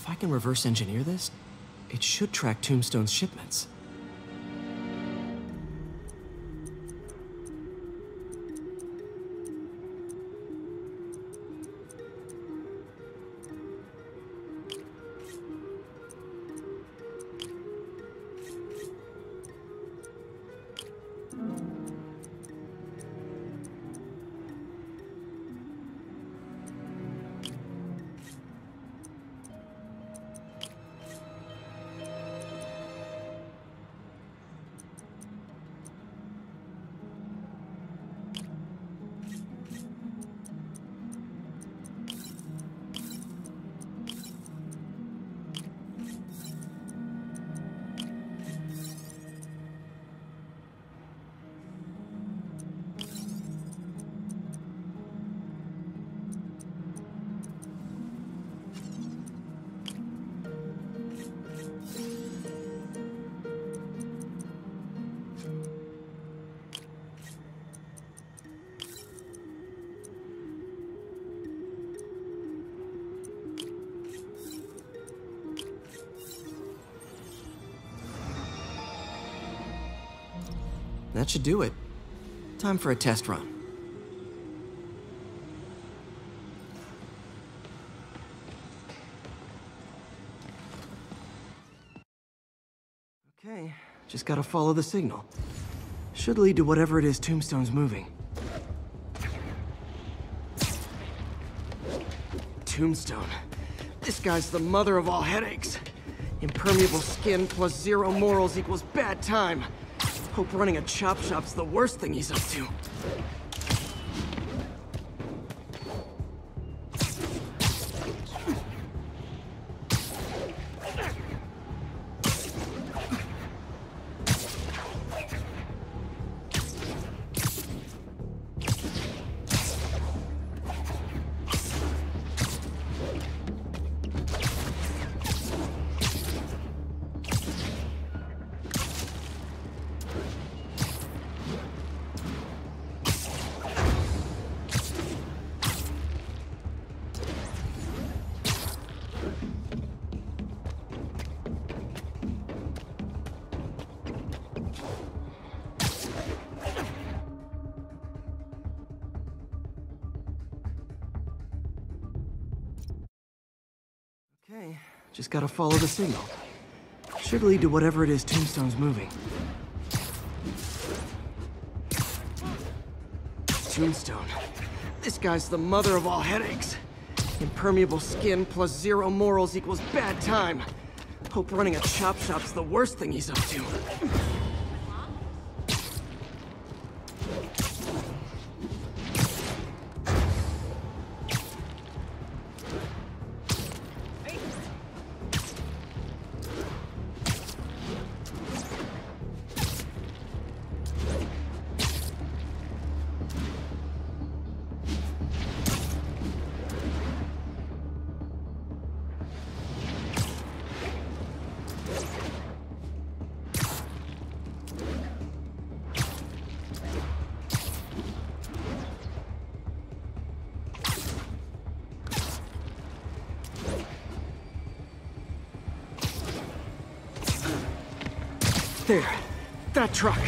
If I can reverse engineer this, it should track Tombstone's shipments. That should do it. Time for a test run. Okay, just gotta follow the signal. Should lead to whatever it is Tombstone's moving. Tombstone. This guy's the mother of all headaches. Impermeable skin plus zero morals equals bad time. Hope running a chop shop's the worst thing he's up to. Just gotta follow the signal. Should lead to whatever it is Tombstone's moving. Tombstone. This guy's the mother of all headaches. Impermeable skin plus zero morals equals bad time. Hope running a chop shop's the worst thing he's up to. There. That truck.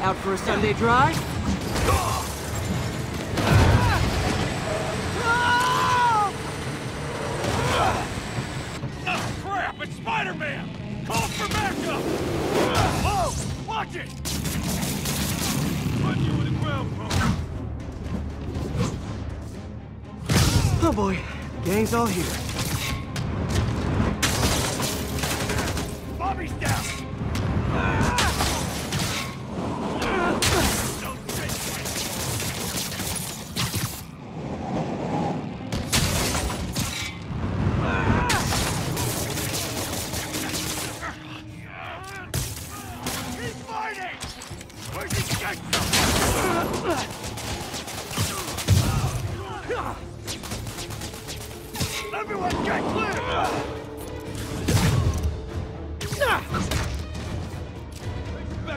Out for a Sunday drive? Crap! It's Spider-Man! Call for backup! Whoa! Watch it! Run you in the ground, bro. Oh boy. Gang's all here.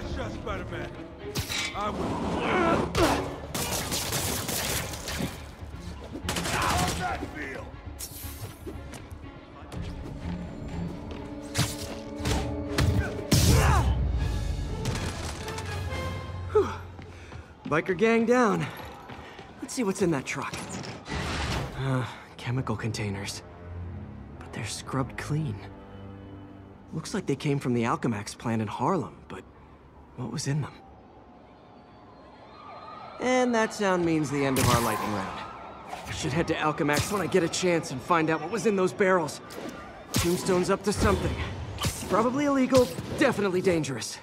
Best shot, Spider-Man. I will. that feel? Biker gang down. Let's see what's in that truck. Uh, chemical containers. But they're scrubbed clean. Looks like they came from the Alchemax plant in Harlem, but what was in them? And that sound means the end of our lightning round. I should head to Alchemax when I get a chance and find out what was in those barrels. Tombstone's up to something. Probably illegal, definitely dangerous.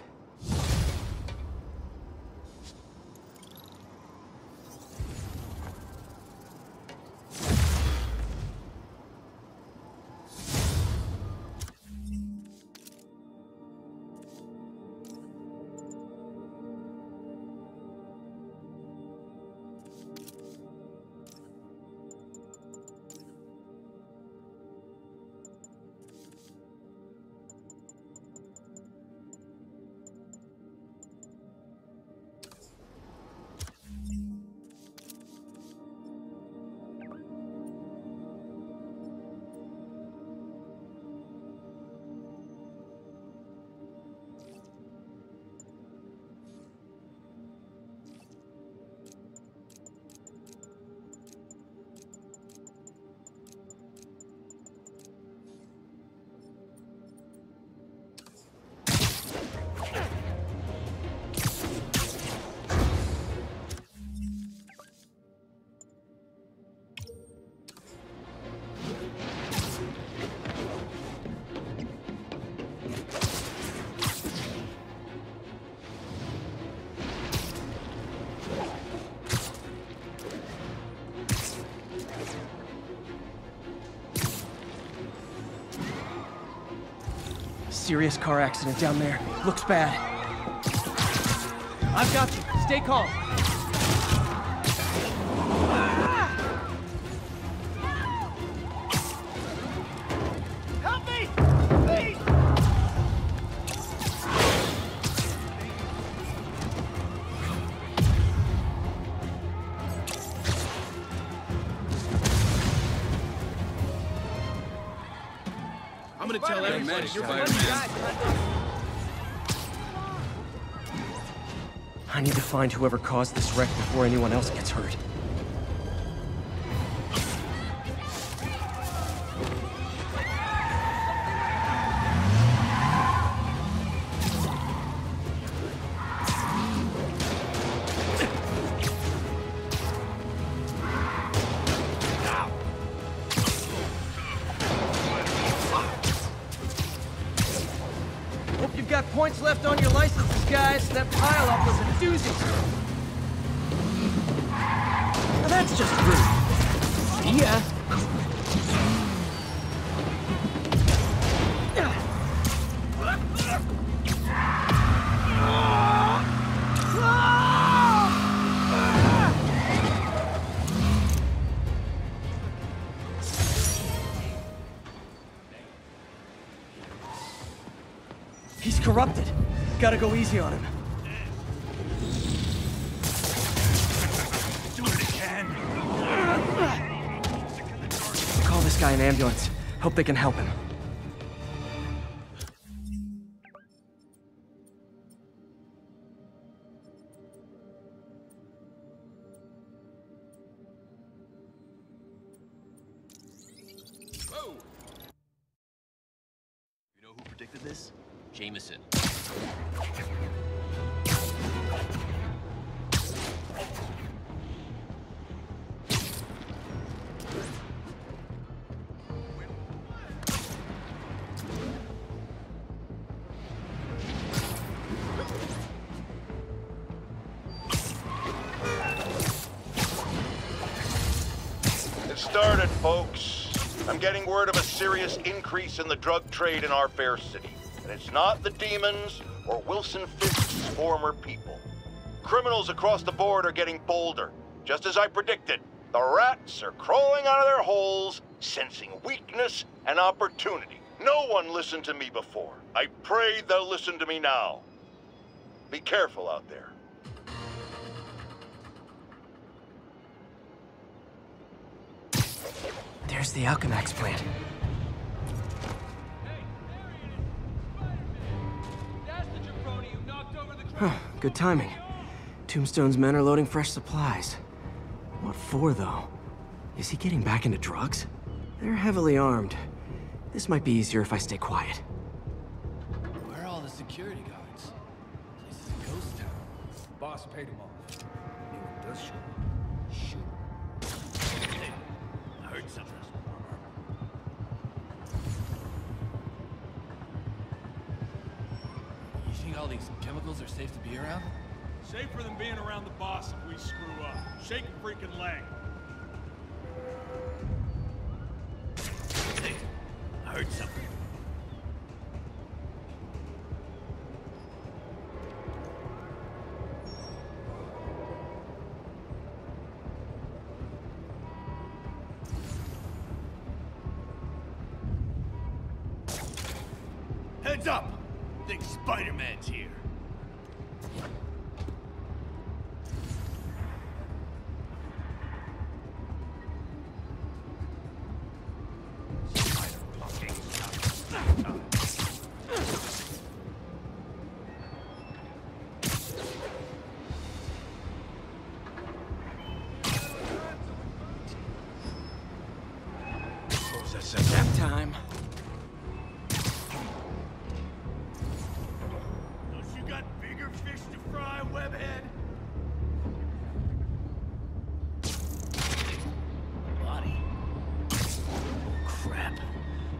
Serious car accident down there. Looks bad. I've got you. Stay calm. I'm gonna tell everybody you're Spider-Man. Spider-Man. I need to find whoever caused this wreck before anyone else gets hurt. Now that's just rude. See ya. He's corrupted. Gotta go easy on him. Do what it can. Call this guy an ambulance. Hope they can help him. You know who predicted this? Jameson. Folks. I'm getting word of a serious increase in the drug trade in our fair city. And it's not the demons or Wilson Fisk's former people. Criminals across the board are getting bolder. Just as I predicted, the rats are crawling out of their holes, sensing weakness and opportunity. No one listened to me before. I pray they'll listen to me now. Be careful out there. There's the Alchemax plant. Huh, good timing. Tombstone's men are loading fresh supplies. What for, though? Is he getting back into drugs? They're heavily armed. This might be easier if I stay quiet. Where are all the security guards? This is a ghost town. Boss paid him off. These are safe to be around? Safer than being around the boss if we screw up. Shake a freaking leg. Hey, I heard something. Heads up! Think Spider-Man's here.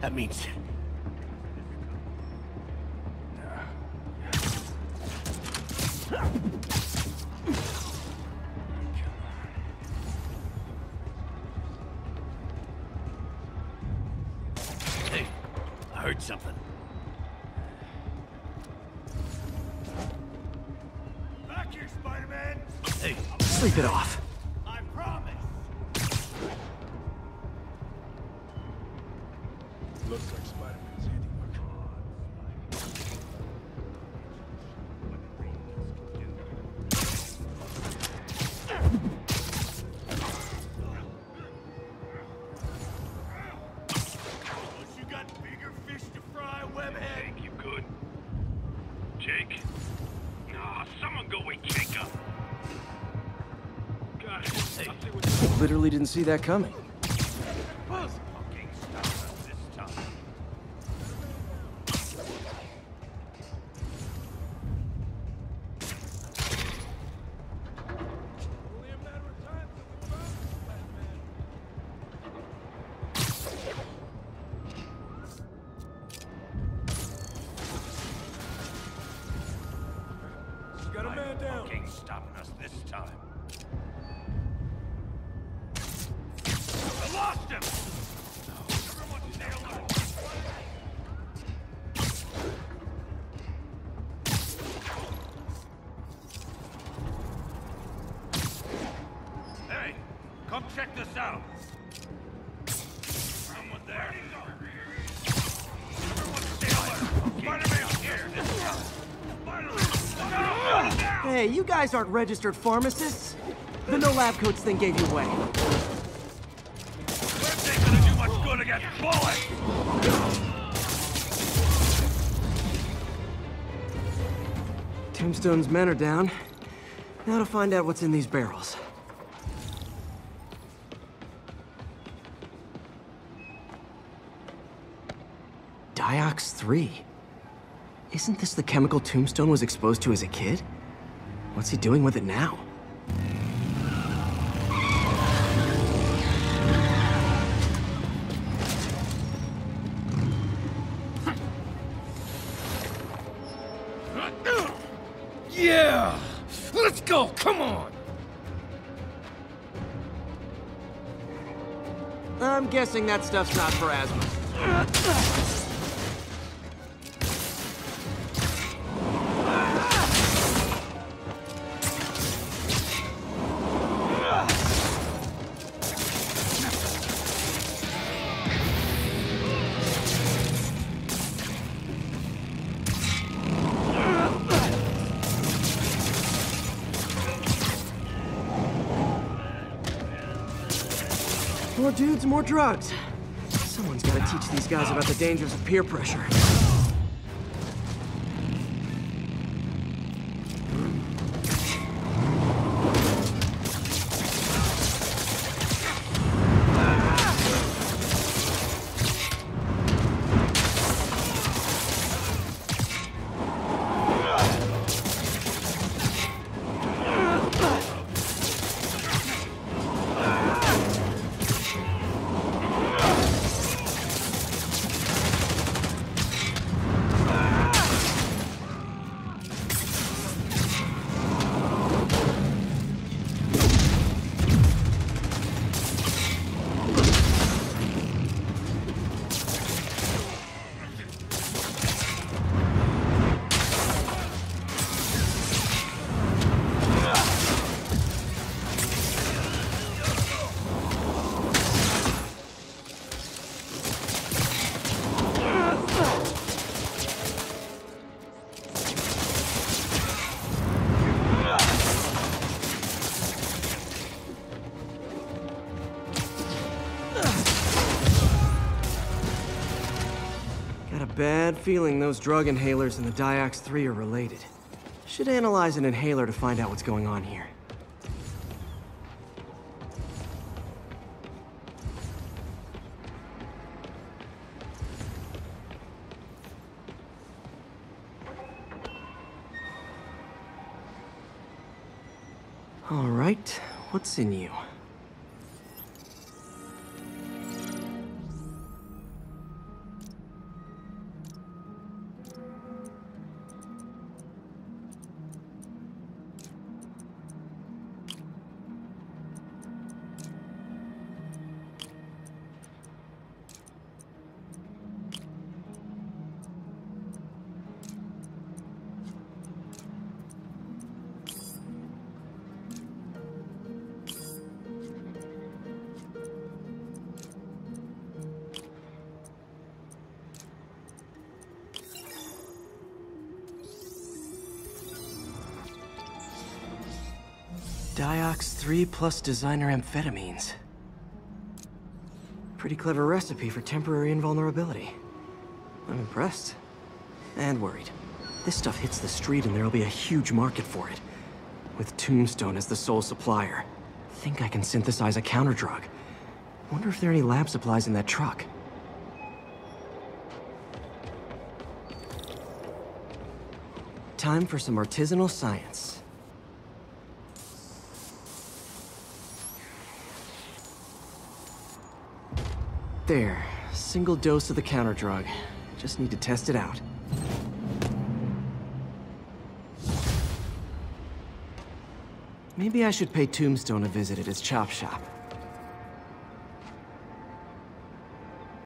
That means... Hey, I heard something. Back here, Spider-Man! Hey, Sleep it off. Literally didn't see that coming. Buzz fucking stop us this time. Only a matter of time till we found you, Batman. You got a man down. Fucking stopping us Hey, you guys aren't registered pharmacists. The no lab coats thing gave you away. Webs ain't gonna do much good against bullets! Tombstone's men are down. Now to find out what's in these barrels. Diox 3. Isn't this the chemical Tombstone was exposed to as a kid? What's he doing with it now? Yeah! Let's go! Come on! I'm guessing that stuff's not for asthma. more dudes, more drugs. Someone's gotta teach these guys about the dangers of peer pressure. Bad feeling those drug inhalers and the Diox 3 are related. Should analyze an inhaler to find out what's going on here. All right, what's in you? Diox 3 plus designer amphetamines. Pretty clever recipe for temporary invulnerability. I'm impressed. And worried. This stuff hits the street and there'll be a huge market for it. With Tombstone as the sole supplier. Think I can synthesize a counter drug. Wonder if there are any lab supplies in that truck. Time for some artisanal science. There. Single dose of the counter drug. Just need to test it out. Maybe I should pay Tombstone a visit at his chop shop.